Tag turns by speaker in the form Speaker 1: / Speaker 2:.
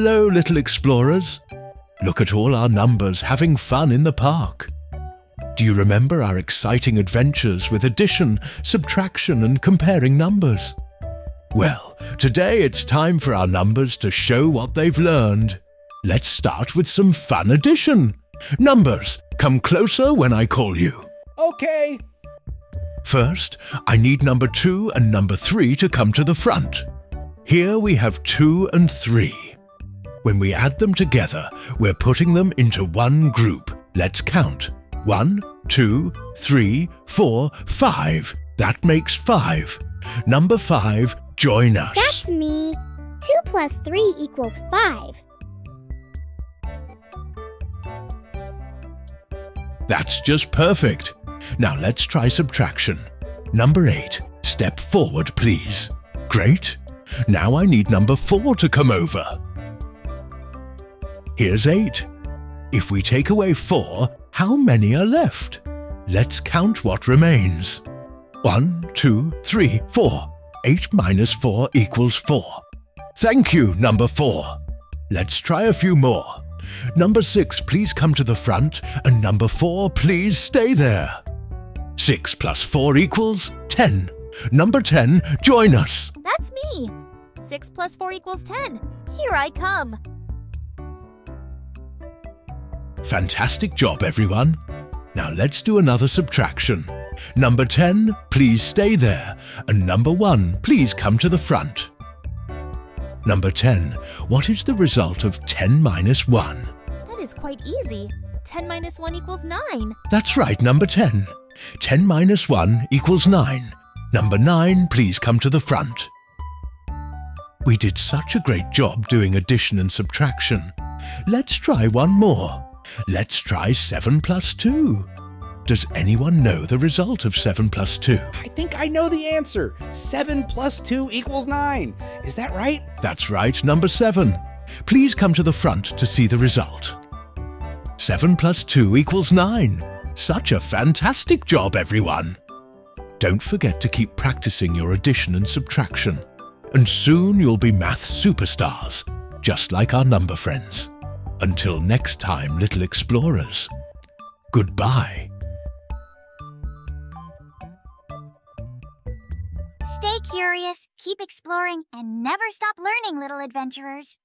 Speaker 1: Hello, little explorers. Look at all our numbers having fun in the park. Do you remember our exciting adventures with addition, subtraction, and comparing numbers? Well, today it's time for our numbers to show what they've learned. Let's start with some fun addition. Numbers, come closer when I call you.
Speaker 2: Okay.
Speaker 1: First, I need number 2 and number 3 to come to the front. Here we have 2 and 3. When we add them together, we're putting them into one group. Let's count. One, two, three, four, five. That makes five. Number 5, join us.
Speaker 3: That's me. 2 plus 3 equals 5.
Speaker 1: That's just perfect. Now let's try subtraction. Number 8, step forward please. Great. Now I need number 4 to come over. Here's 8. If we take away 4, how many are left? Let's count what remains. 1, 2, 3, 4. 8 minus 4 equals 4. Thank you, number 4. Let's try a few more. Number 6, please come to the front, and number 4, please stay there. 6 plus 4 equals 10. Number 10, join us.
Speaker 4: That's me. 6 plus 4 equals 10. Here I come.
Speaker 1: Fantastic job, everyone. Now let's do another subtraction. Number 10, please stay there, and number 1, please come to the front. Number 10, what is the result of 10 minus 1?
Speaker 4: That is quite easy. 10 minus 1 equals 9.
Speaker 1: That's right, number 10. 10 minus 1 equals 9. Number 9, please come to the front. We did such a great job doing addition and subtraction. Let's try one more. Let's try 7 plus 2. Does anyone know the result of 7 plus 2?
Speaker 2: I think I know the answer. 7 plus 2 equals 9. Is that right?
Speaker 1: That's right, number 7. Please come to the front to see the result. 7 plus 2 equals 9. Such a fantastic job, everyone! Don't forget to keep practicing your addition and subtraction. And soon you'll be math superstars, just like our number friends. Until next time, little explorers. Goodbye.
Speaker 3: Stay curious, keep exploring, and never stop learning, little adventurers.